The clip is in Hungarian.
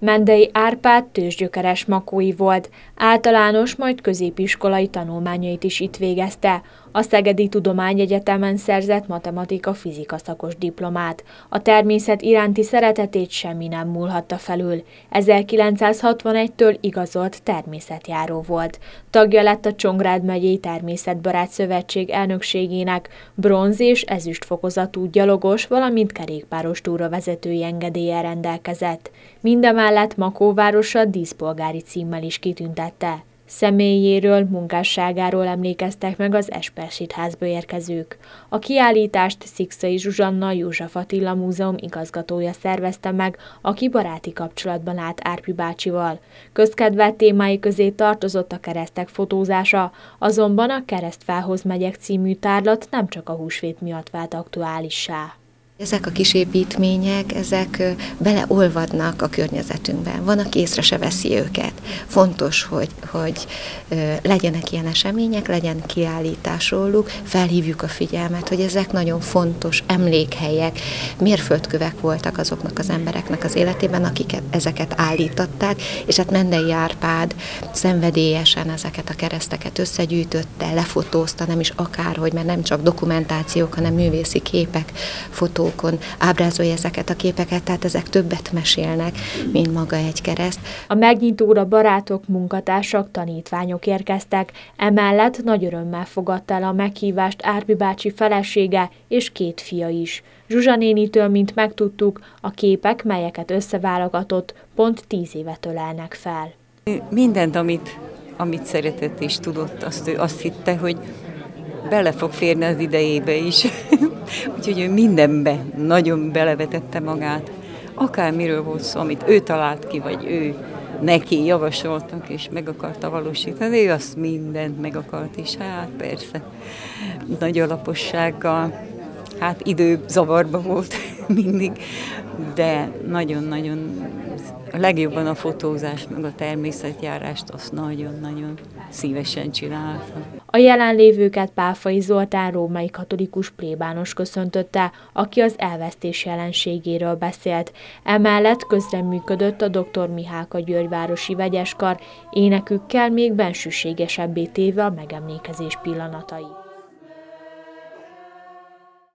Mendei Árpád tőzsgyökeres makói volt, általános, majd középiskolai tanulmányait is itt végezte. A Szegedi Tudományegyetemen szerzett matematika-fizika szakos diplomát. A természet iránti szeretetét semmi nem múlhatta felül. 1961-től igazolt természetjáró volt. Tagja lett a Csongrád megyei Természetbarát Szövetség elnökségének, bronz és ezüst fokozatú gyalogos, valamint kerékpáros túravezetői engedélye rendelkezett. Mindemellett Makóvárosa díszpolgári címmel is kitüntette. Személyéről, munkásságáról emlékeztek meg az Espersit házba érkezők. A kiállítást Szikszai Zsuzsanna József Attila Múzeum igazgatója szervezte meg, aki baráti kapcsolatban állt Árpi bácsival. Közkedvelt témái közé tartozott a keresztek fotózása, azonban a Keresztfához megyek című tárlat nem csak a húsvét miatt vált aktuálissá. Ezek a kis építmények, ezek beleolvadnak a környezetünkben. Van, aki észre se veszi őket. Fontos, hogy, hogy legyenek ilyen események, legyen kiállítás róluk, felhívjuk a figyelmet, hogy ezek nagyon fontos emlékhelyek, mérföldkövek voltak azoknak az embereknek az életében, akiket ezeket állították, és hát Mendei Árpád szenvedélyesen ezeket a kereszteket összegyűjtötte, lefotózta, nem is akárhogy, mert nem csak dokumentációk, hanem művészi képek, fotók, fotókon ábrázolja ezeket a képeket, tehát ezek többet mesélnek, mint maga egy kereszt. A megnyitóra barátok, munkatársak, tanítványok érkeztek, emellett nagy örömmel fogadta el a meghívást Árpi bácsi felesége és két fia is. Zsuzsa nénitől, mint megtudtuk, a képek, melyeket összeválogatott, pont tíz évet ölelnek fel. Mindent, amit, amit szeretett és tudott, azt ő azt hitte, hogy bele fog férni az idejébe is. Úgyhogy ő mindenbe nagyon belevetette magát. Akármiről volt szó, amit ő talált ki, vagy ő neki javasoltak, és meg akarta valósítani, ő azt mindent meg akart, és hát persze, nagy alapossággal, hát idő zavarba volt mindig, de nagyon-nagyon legjobban a fotózást, meg a természetjárást azt nagyon-nagyon szívesen csináltam. A jelenlévőket Páfai Zoltán római katolikus plébános köszöntötte, aki az elvesztés jelenségéről beszélt. Emellett közreműködött a dr. Mihálka Györgyvárosi vegyeskar, énekükkel még bensőségesebbé téve a megemlékezés pillanatai.